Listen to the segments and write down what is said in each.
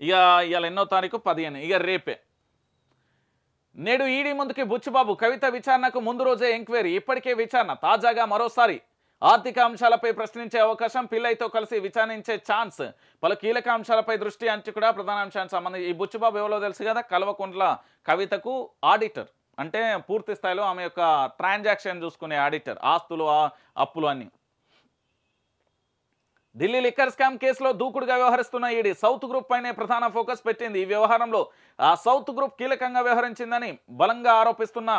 ఇక ఇవాళ ఎన్నో తారీఖు? పదిహేను. ఇక రేపే. నేడు ఈడీ ముందుకి బుచ్చిబాబు కవిత విచారణకు ముందు రోజే ఎంక్వైరీ. ఇప్పటికే విచారణ. తాజాగా మరోసారి ఆర్థిక అంశాలపై ప్రశ్నించే అవకాశం పిల్లయితో కలిసి విచారించే ఛాన్స్. పలు కీలక అంశాలపై దృష్టి అంచు కూడా ప్రధాన అంశానికి సంబంధించి. ఈ బుచ్చిబాబు ఎవరో తెలుసు కదా? కల్వకుంట్ల కవితకు ఆడిటర్. అంటే పూర్తి స్థాయిలో ఆమె యొక్క ట్రాన్సాక్షన్ చూసుకునే ఆడిటర్. ఆస్తులు ఆ- అప్పులు అన్నీ. ఢిల్లీ లిక్కర్ స్కామ్ కేసులో దూకుడుగా వ్యవహరిస్తున్న ఈడీ సౌత్ గ్రూప్ పైనే ప్రధాన ఫోకస్ పెట్టింది. ఈ వ్యవహారంలో ఆ సౌత్ గ్రూప్ కీలకంగా వ్యవహరించిందని బలంగా ఆరోపిస్తున్న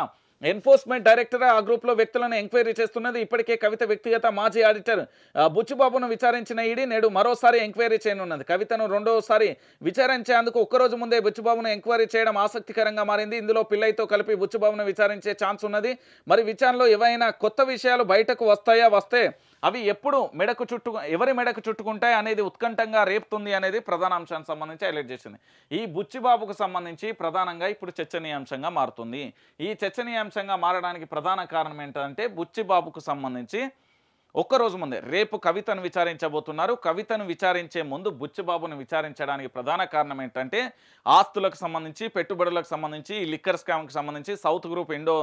ఎన్ఫోర్స్మెంట్ డైరెక్టర్ ఆ గ్రూప్లో వ్యక్తులను ఎంక్వైరీ చేస్తున్నది. ఇప్పటికే కవిత వ్యక్తిగత మాజీ ఆడిటర్ ఆ, బుచ్చిబాబును విచారించిన ఈడీ నేడు మరోసారి ఎంక్వైరీ చేయనున్నది. కవితను రెండోసారి విచారించేందుకు ఒక్కరోజు ముందే బుచ్చిబాబును ఎంక్వైరీ చేయడం ఆసక్తికరంగా మారింది. ఇందులో పిల్లయితో కలిపి బుచ్చిబాబును విచారించే ఛాన్స్ ఉన్నది మరి విచారణలో ఏవైనా కొత్త విషయాలు బయటకు వస్తాయా? వస్తే అవి ఎప్పుడు మెడకు చుట్టు ఎవరి మెడకు చుట్టుకుంటాయి అనేది ఉత్కంఠంగా రేపుతుంది అనేది ప్రధాన అంశానికి సంబంధించి హైలైట్ చేసింది. ఈ బుచ్చిబాబుకు సంబంధించి ప్రధానంగా ఇప్పుడు చర్చనీయాంశంగా మారుతుంది. ఈ చర్చనీయాంశంగా మారడానికి ప్రధాన కారణం ఏంటంటే బుచ్చిబాబుకు సంబంధించి ఒక్కరోజు ముందే. రేపు కవితను విచారించబోతున్నారు. కవితను విచారించే ముందు బుచ్చిబాబును విచారించడానికి ప్రధాన కారణం ఏంటంటే ఆస్తులకు సంబంధించి పెట్టుబడులకు సంబంధించి లిక్కర్ స్కామ్కి సంబంధించి South group Indo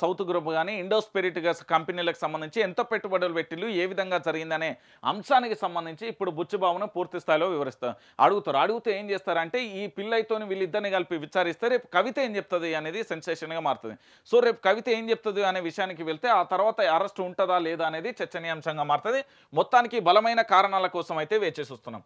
South group కానీ ఇండో స్పిరిట్ కంపెనీలకు సంబంధించి ఎంత పెట్టుబడులు పెట్టిలు ఏ విధంగా జరిగిందనే అంశానికి సంబంధించి ఇప్పుడు బుచ్చిబాబును పూర్తి స్థాయిలో వివరిస్తారు అడుగుతారు. అడిగితే ఏం చేస్తారంటే ఈ పిల్లయితోని వీళ్ళిద్దరిని కలిపి విచారిస్తే రేపు కవిత ఏం చెప్తుంది అనేది సెన్సేషన్గా మారుతుంది. సో రేపు కవిత ఏం చెప్తుంది అనే విషయానికి వెళ్తే ఆ తర్వాత అరెస్ట్ ఉంటుందా లేదా అనేది చర్చ చర్చనీయాంశంగా మారుతుంది. మొత్తానికి బలమైన కారణాల కోసం అయితే వేచి చూస్తున్నాం.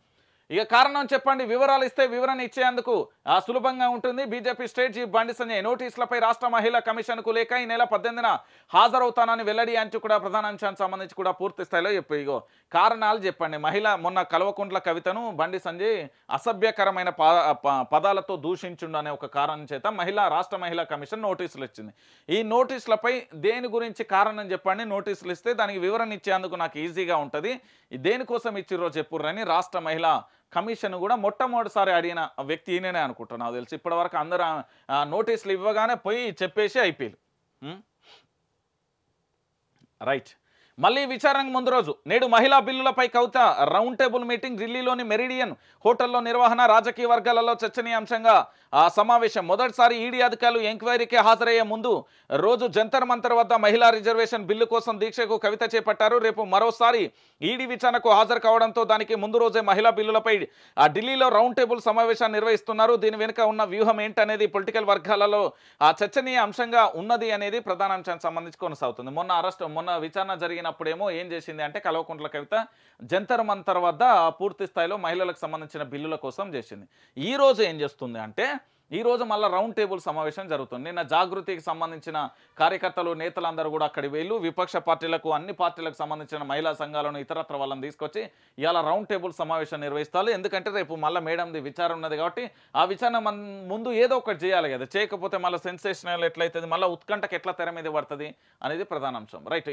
ఇక కారణం చెప్పండి వివరాలు ఇస్తే వివరణ ఇచ్చేందుకు సులభంగా ఉంటుంది. BJP state chief Bandi Sanjay నోటీసులపై రాష్ట్ర మహిళా కమిషన్కు లేక ఈ నెల పద్దెనిమిదిన హాజరవుతానని వెల్లడి అంచు కూడా ప్రధాన అంశానికి సంబంధించి కూడా పూర్తి స్థాయిలో చెప్పు. ఇగో కారణాలు చెప్పండి. మహిళ మొన్న కల్వకుంట్ల కవితను బండి సంజయ్ అసభ్యకరమైన ప- ప- పదాలతో దూషించుండు అనే ఒక కారణం చేత మహిళా రాష్ట్ర మహిళా కమిషన్ నోటీసులు ఇచ్చింది. ఈ నోటీసులపై దేని గురించి కారణం చెప్పండి? నోటీసులు ఇస్తే దానికి వివరణ ఇచ్చేందుకు నాకు ఈజీగా ఉంటుంది. దేనికోసం ఇచ్చిర్రో చెప్పుర్రని రాష్ట్ర మహిళా కమిషన్ కూడా మొట్టమొదటిసారి అడిగిన వ్యక్తి ఈయననే అనుకుంటున్నా నాకు తెలిసి. ఇప్పటివరకు అందరూ నోటీసులు ఇవ్వగానే పోయి చెప్పేసి అయిపోయారు రైట్. మళ్ళీ విచారణకు ముందు రోజు నేడు మహిళా బిల్లులపై కవిత రౌండ్ టేబుల్ మీటింగ్ ఢిల్లీలోని మెరిడియన్ హోటల్లో నిర్వహణ రాజకీయ వర్గాలలో చర్చనీయాంశంగా ఆ సమావేశం మొదటిసారి ఈడీ అధికారులు ఎంక్వైరీకి హాజరయ్యే ముందు రోజు జంతర్ మంతర్ వద్ద మహిళా రిజర్వేషన్ బిల్లు కోసం దీక్షకు కవిత చేపట్టారు. రేపు మరోసారి ఈడీ విచారణకు హాజరు కావడంతో దానికి ముందు రోజే మహిళా బిల్లులపై ఆ ఢిల్లీలో రౌండ్ టేబుల్ సమావేశాన్ని నిర్వహిస్తున్నారు. దీని వెనుక ఉన్న వ్యూహం ఏంటనేది పొలిటికల్ వర్గాలలో ఆ చర్చనీయ అంశంగా ఉన్నది అనేది ప్రధాన అంశానికి సంబంధించి కొనసాగుతుంది. మొన్న అరెస్ట్ మొన్న విచారణ జరిగినప్పుడేమో ఏం చేసింది అంటే కల్వకుంట్ల కవిత జంతర్ మంతర్ వద్ద పూర్తి స్థాయిలో మహిళలకు సంబంధించిన బిల్లుల కోసం చేసింది. ఈ రోజు ఏం చేస్తుంది అంటే ఈరోజు మళ్ళీ రౌండ్ టేబుల్ సమావేశం జరుగుతుంది. నిన్న జాగృతికి సంబంధించిన కార్యకర్తలు నేతలందరూ కూడా అక్కడికి వెళ్ళు విపక్ష పార్టీలకు అన్ని పార్టీలకు సంబంధించిన మహిళా సంఘాలను ఇతరత్ర వాళ్ళని తీసుకొచ్చి ఇవాళ రౌండ్ టేబుల్ సమావేశం నిర్వహిస్తారు. ఎందుకంటే రేపు మళ్ళీ మేడంది విచారణ ఉన్నది కాబట్టి ఆ విచారణ ముందు ఏదో ఒకటి చేయాలి కదా. చేయకపోతే మళ్ళీ సెన్సేషనల్ ఎట్లయితుంది? మళ్ళీ ఉత్కంఠకి ఎట్లా తెర మీద పడుతుంది? అనేది ప్రధాన అంశం. రైట్.